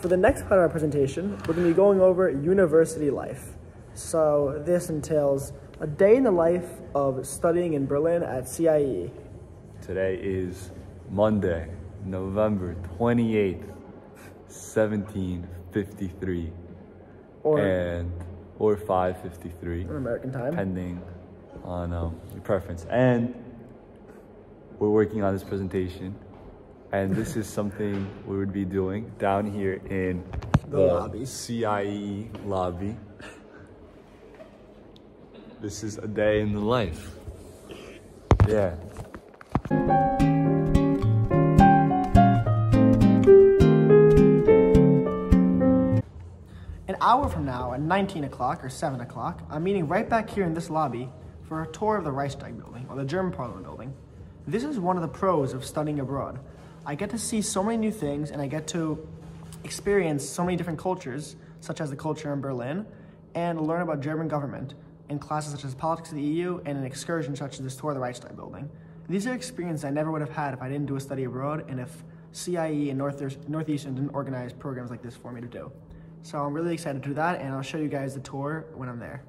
For the next part of our presentation, we're going to be going over university life. So this entails a day in the life of studying in Berlin at CIEE. Today is Monday, November 28th, 1753. Or and or 553 in American time. depending on um, your preference and we're working on this presentation and this is something we would be doing down here in The the, lobby. CIEE lobby this is a day in the life yeah An hour from now, at 19 o'clock or 7 o'clock, I'm meeting right back here in this lobby for a tour of the Reichstag building, or the German Parliament building. This is one of the pros of studying abroad. I get to see so many new things and I get to experience so many different cultures, such as the culture in Berlin, and learn about German government in classes such as politics of the EU and an excursion such as this tour of the Reichstag building. These are experiences I never would have had if I didn't do a study abroad and if CIEE and North- Northeastern didn't organize programs like this for me to do. So I'm really excited to do that, and I'll show you guys the tour when I'm there.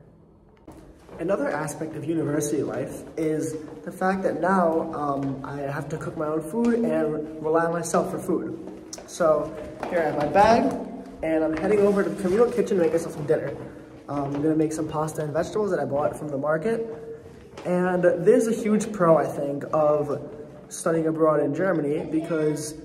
Another aspect of university life is the fact that now um, I have to cook my own food and rely on myself for food. So here I have my bag, and I'm heading over to the communal kitchen to make myself some dinner. Um, I'm gonna make some pasta and vegetables that I bought from the market. And this is a huge pro, I think, of studying abroad in Germany because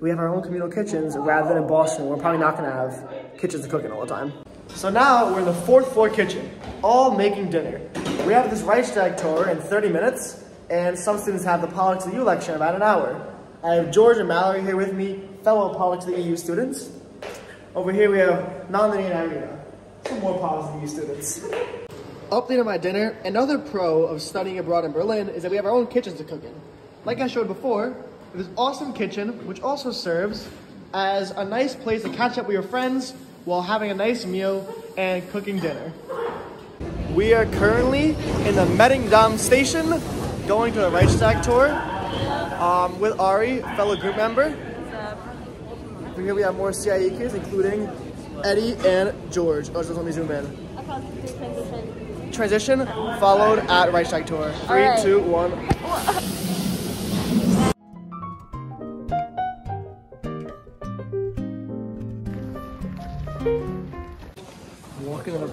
we have our own communal kitchens rather than in Boston. We're probably not gonna have kitchens to cook in all the time. So now we're in the fourth floor kitchen, all making dinner. We have this Reichstag tour in 30 minutes, and some students have the Politics of the EU lecture in about an hour. I have George and Mallory here with me, fellow Politics of the EU students. Over here we have Nandini and Irina, some more Politics of the EU students. Update on my dinner. Another pro of studying abroad in Berlin is that we have our own kitchens to cook in. Like I showed before, this awesome kitchen, which also serves as a nice place to catch up with your friends while having a nice meal and cooking dinner. We are currently in the Mehringdamm station, going to the Reichstag tour um, with Ari, fellow group member. Over Here we have more CIEE kids, including Eddie and George. Oh, just let me zoom in transition followed at Reichstag tour. Three, Alright. two, one.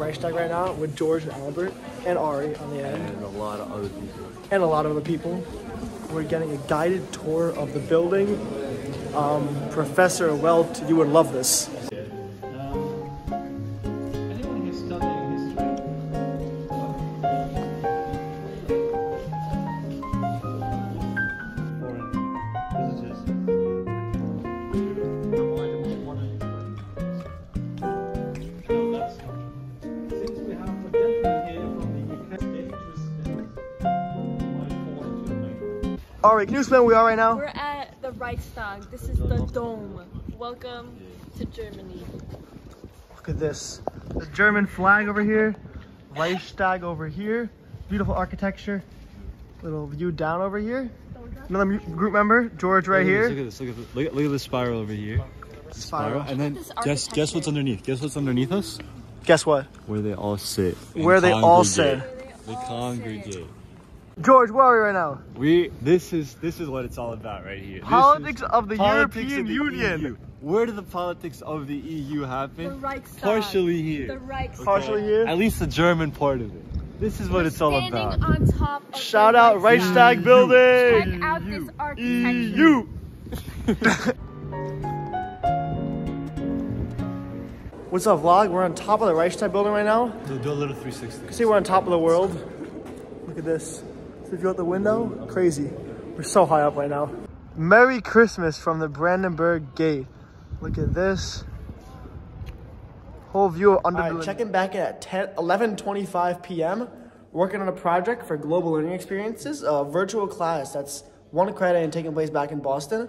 Reichstag right now with George and Albert and Ari on the end and a lot of other people and a lot of other people. We're getting a guided tour of the building. Um, Professor Welt, you would love this. America. Ari, can you explain where we are right now? We're at the Reichstag. This is the dome. Welcome to Germany. Look at this. The German flag over here, Reichstag over here, beautiful architecture. Little view down over here. Another group member, George right Look here. at this. Look at this. Look at, look at the spiral over here. Spiral. And then guess guess what's underneath. Guess what's underneath us? Guess what? Where they all sit. Where they all sit. They congregate. George, where are we right now? We. This is this is what it's all about right here. This Politics of the politics European of the Union. EU. Where do the politics of the EU happen? The happen? Reichstag. Partially here. The Reichstag. Partially here. At least the German part of it. This is what it's all about. on top of Shout the out Reichstag Check building. out this architecture. EU. What's up, vlog? We're on top of the Reichstag building right now. Do, do a little 360. See, we're on top of the world. Look at this. If you out the window, crazy. We're so high up right now. Merry Christmas from the Brandenburg Gate. Look at this. Whole view of under. All right, checking back at 10, 11:25 p.m. Working on a project for Global Learning Experiences, a virtual class that's one credit and taking place back in Boston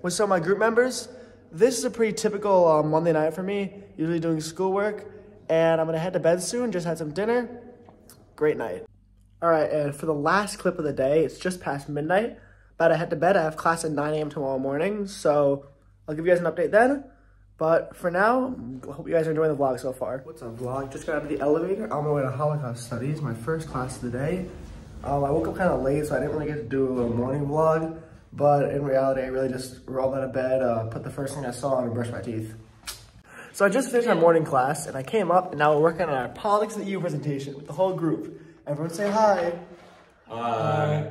with some of my group members. This is a pretty typical uh, Monday night for me. Usually doing schoolwork, and I'm gonna head to bed soon. Just had some dinner. Great night. All right, and for the last clip of the day, it's just past midnight. About to head to bed. I have class at 9 a.m. tomorrow morning, so I'll give you guys an update then. But for now, I hope you guys are enjoying the vlog so far. What's up, vlog? Just got out of the elevator on my way to Holocaust Studies, my first class of the day. Um, I woke up kind of late, so I didn't really get to do a morning vlog. But in reality, I really just rolled out of bed, uh, put the first thing I saw on and brushed my teeth. So I just finished my morning class, and I came up, and now we're working on our Politics of the EU presentation with the whole group. Everyone say hi. Hi.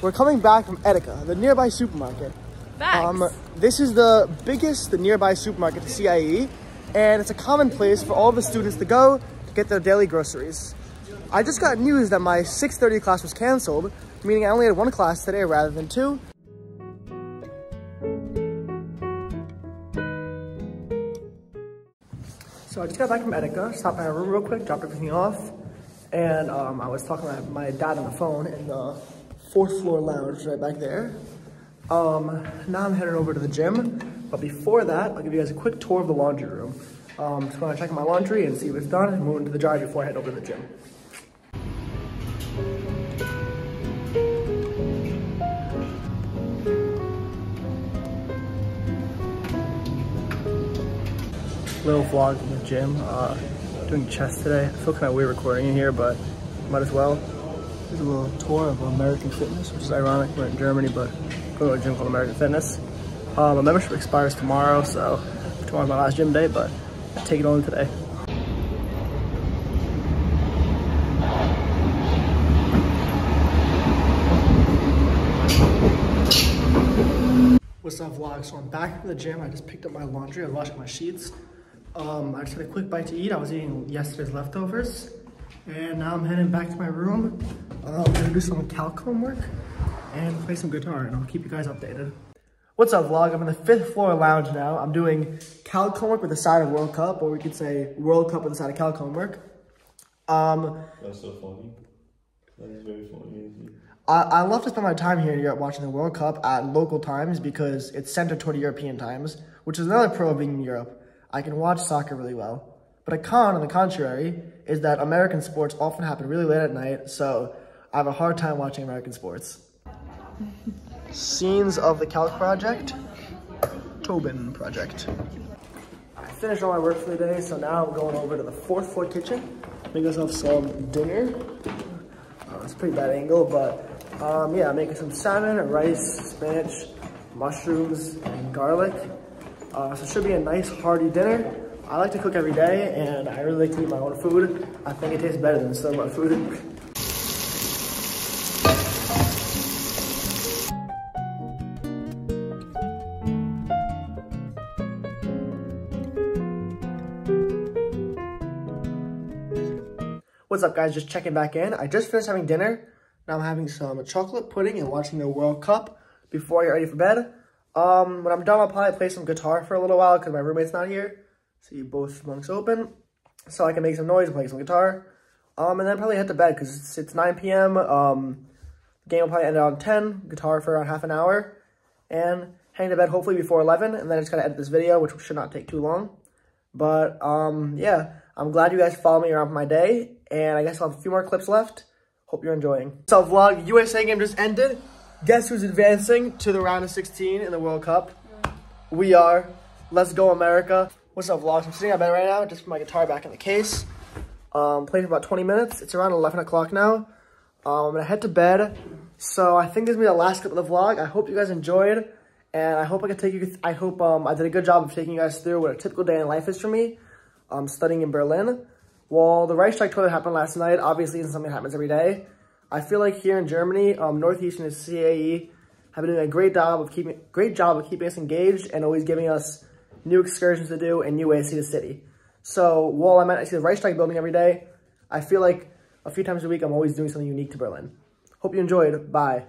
We're coming back from Edeka, the nearby supermarket. Facts. Um, this is the biggest, the nearby supermarket to CIEE, and it's a common place for all the students to go to get their daily groceries. I just got news that my 6.30 class was canceled, meaning I only had one class today rather than two. So I just got back from Edeka, stopped by my room real quick, dropped everything off, and um, I was talking to my dad on the phone in the fourth floor lounge right back there. Um, now I'm heading over to the gym, but before that, I'll give you guys a quick tour of the laundry room. Um, just gonna check my laundry and see if it's done and move into the dryer before I head over to the gym. Little vlog in the gym, uh, doing chest today. I feel kind of weird recording in here, but might as well. Here's a little tour of American Fitness, which is ironic. We're in Germany, but go to a gym called American Fitness. Um, my membership expires tomorrow, so tomorrow's my last gym day, but I take it on today. What's up vlog? So I'm back from the gym. I just picked up my laundry. I washed my sheets. Um, I just had a quick bite to eat. I was eating yesterday's leftovers. And now I'm heading back to my room. Uh, I'm gonna do some calc homework and play some guitar and I'll keep you guys updated. What's up vlog? I'm in the fifth floor lounge now. I'm doing calc homework with the side of World Cup, or we could say World Cup with the side of calc homework. Um, That's so funny. That is very funny. I, I love to spend my time here in Europe watching the World Cup at local times because it's centered toward European times, which is another pro of being in Europe. I can watch soccer really well. But a con, on the contrary, is that American sports often happen really late at night, so I have a hard time watching American sports. Scenes of the Calc project, Tobin project. I finished all my work for the day, so now I'm going over to the fourth floor kitchen, make myself some dinner. Uh, it's a pretty bad angle, but um, yeah, making some salmon, rice, spinach, mushrooms, and garlic. Uh, so it should be a nice hearty dinner. I like to cook every day, and I really like to eat my own food. I think it tastes better than store-bought food. What's up guys, just checking back in. I just finished having dinner. Now I'm having some chocolate pudding and watching the World Cup before I get ready for bed. Um, when I'm done, I'll probably play some guitar for a little while because my roommate's not here. See both monks open. So I can make some noise and play some guitar. Um, and then probably head to bed because it's, it's 9 p.m. Um, the game will probably end around 10. Guitar for around half an hour. And heading to bed hopefully before 11. And then I just gotta edit this video, which should not take too long. But, um, yeah, I'm glad you guys follow me around my day. And I guess I'll have a few more clips left. Hope you're enjoying. So vlog, USA game just ended. Guess who's advancing to the round of 16 in the World Cup? We are. Let's go America. What's up vlog? I'm sitting on bed right now, just put my guitar back in the case. Um, played for about 20 minutes. It's around 11 o'clock now. Um, I'm gonna head to bed. So I think this will be the last clip of the vlog. I hope you guys enjoyed. And I hope I could take you, I hope um, I did a good job of taking you guys through what a typical day in life is for me. Um, studying in Berlin. Well, the Reichstag toilet happened last night. Obviously, it's something that happens every day. I feel like here in Germany, um, Northeastern and CIEE have been doing a great job of keeping great job of keeping us engaged and always giving us new excursions to do and new ways to see the city. So while I might not see the Reichstag building every day, I feel like a few times a week I'm always doing something unique to Berlin. Hope you enjoyed. Bye.